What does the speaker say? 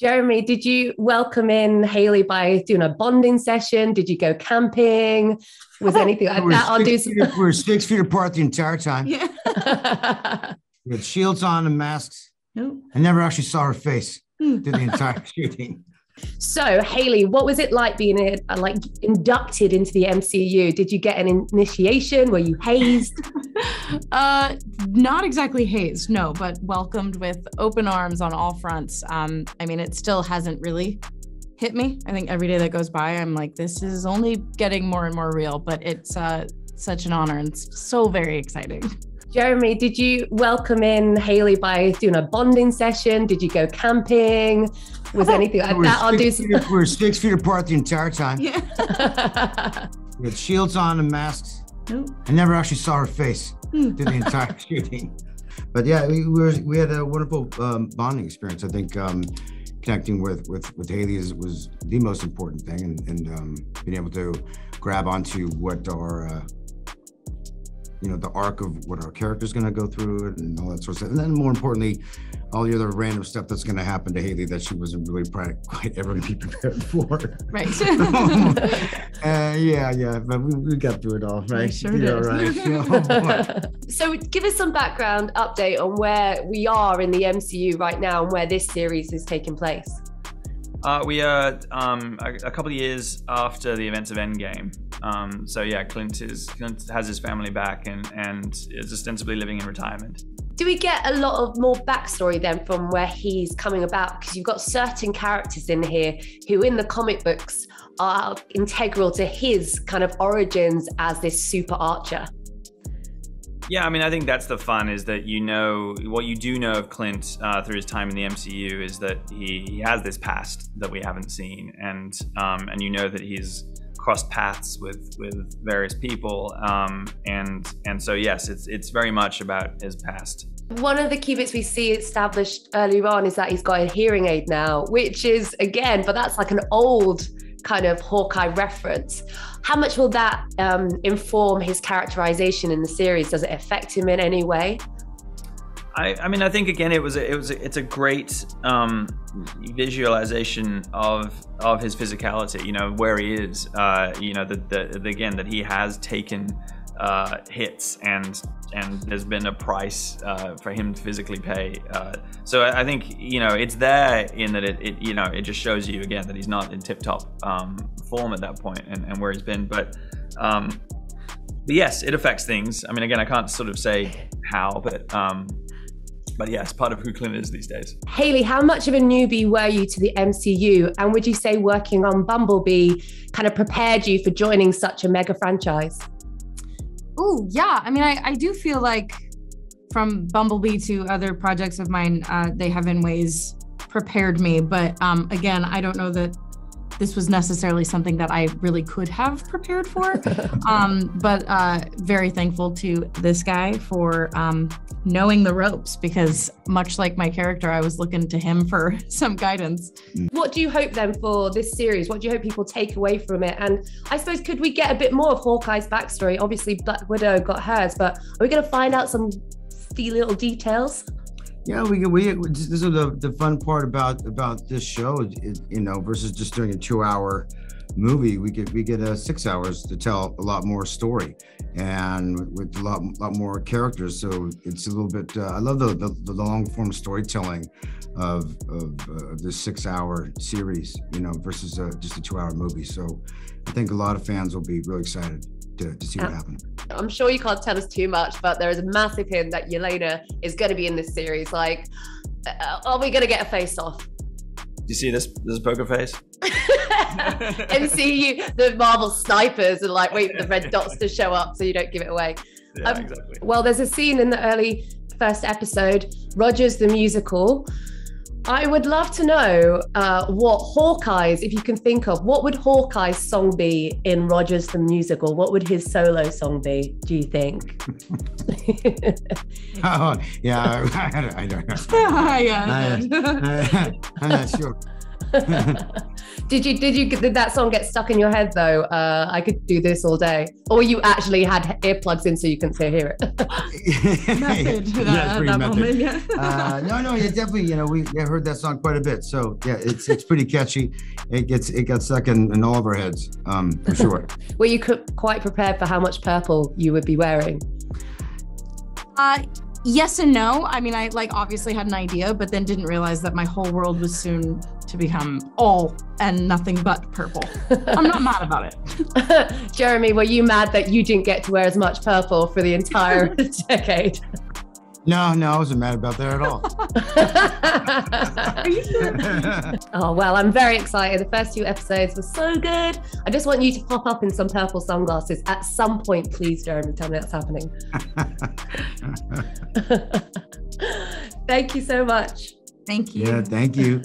Jeremy, did you welcome in Hailee by doing a bonding session? Did you go camping? Was anything like we that? I'll do some. we were six feet apart the entire time. Yeah. We had shields on and masks. No. I never actually saw her face Hmm. through the entire shooting. so, Hailee, what was it like being uh, like inducted into the MCU? Did you get an initiation? Were you hazed? uh, not exactly hazed, no, but welcomed with open arms on all fronts. Um, I mean, it still hasn't really hit me. I think every day that goes by, I'm like, this is only getting more and more real, but it's uh, such an honor and so very exciting. Jeremy, did you welcome in Hailee by doing a bonding session? Did you go camping? Was anything like that? I'll do six some. feet- we're six feet apart the entire time. Yeah. We had shields on and masks. No. I never actually saw her face Hmm. through the entire shooting. But yeah, we, we, were, we had a wonderful um, bonding experience. I think um, connecting with with with Hailee is, was the most important thing, and, and um, being able to grab onto what our uh, you know the arc of what our character's going to go through and all that sort of stuff, and then more importantly, all the other random stuff that's going to happen to Hailee that she wasn't really pri- quite ever going to be prepared for. Right. uh, yeah, yeah, but we, we got through it all, right? sure yeah, did. right. Oh, so, give us some background update on where we are in the MCU right now and where this series is taking place. Uh, we are um, a, a couple of years after the events of Endgame. Um, so yeah, Clint is Clint has his family back and and is ostensibly living in retirement. Do we get a lot of more backstory then from where he's coming about? Because you've got certain characters in here who, in the comic books, are integral to his kind of origins as this super archer. Yeah, I mean, I think that's the fun is that you know what you do know of Clint uh, through his time in the MCU is that he, he has this past that we haven't seen, and um, and you know that he's crossed paths with with various people, um, and and so yes, it's it's very much about his past. One of the key bits we see established earlier on is that he's got a hearing aid now, which is again, but that's like an old kind of Hawkeye reference. How much will that um, inform his characterization in the series? Does it affect him in any way? I, I mean, I think again, it was a, it was a, it's a great um, visualization of of his physicality. You know where he is. Uh, you know that again that he has taken uh, hits and and there's been a price uh, for him to physically pay. Uh, so I, think you know it's there in that it, it you know it just shows you again that he's not in tip top um, form at that point and, and where he's been, but. Um, but yes, it affects things. I mean, again, I can't sort of say how, but um, but yes, part of who Clint is these days. Hailee, how much of a newbie were you to the MCU? And would you say working on Bumblebee kind of prepared you for joining such a mega franchise? Oh, yeah. I mean, I, I do feel like from Bumblebee to other projects of mine, uh, they have in ways prepared me. But um, again, I don't know that this was necessarily something that I really could have prepared for. um, but uh, very thankful to this guy for um, knowing the ropes because, much like my character, I was looking to him for some guidance. What do you hope then for this series? What do you hope people take away from it? And I suppose, could we get a bit more of Hawkeye's backstory? Obviously, Black Widow got hers, but are we going to find out some little details? Yeah, we we this is the the fun part about about this show, you know, versus just doing a two hour movie. We get we get uh, six hours to tell a lot more story, and with a lot lot more characters. So it's a little bit. Uh, I love the, the the long form storytelling of of uh, this six hour series, you know, versus uh, just a two hour movie. So I think a lot of fans will be really excited to, to see what happens. I'm sure you can't tell us too much, but there is a massive hint that Yelena is going to be in this series. Like, uh, are we going to get a face off? Do you see this this poker face? MCU, the Marvel snipers are like wait for the red dots to show up so you don't give it away. Yeah, Um, exactly. Well, there's a scene in the early first episode, Rogers the musical. I would love to know uh, what Hawkeye's, if you can think of, what would Hawkeye's song be in Rogers the musical? What would his solo song be? Do you think? Oh, yeah, I, don't- I don't know. yeah. I, I'm not sure. Did you did you did that song get stuck in your head though? Uh, I could do this all day, or you actually had earplugs in so you couldn't hear it. method that, Yeah, it's pretty that method. moment, yeah. uh, no, no, yeah, definitely. You know, we yeah, heard that song quite a bit. So yeah, it's it's pretty catchy. It gets it got stuck in, in all of our heads, um, for sure. Were you quite prepared for how much purple you would be wearing? Uh, yes and no. I mean, I like obviously had an idea, but then didn't realize that my whole world was soon to become all and nothing but purple. I'm not mad about it. Jeremy, were you mad that you didn't get to wear as much purple for the entire decade? No, no, I wasn't mad about that at all. Are you sure? oh, well, I'm very excited. The first two episodes were so good. I just want you to pop up in some purple sunglasses at some point, please, Jeremy. Tell me that's happening. Thank you so much. Thank you. yeah, thank you.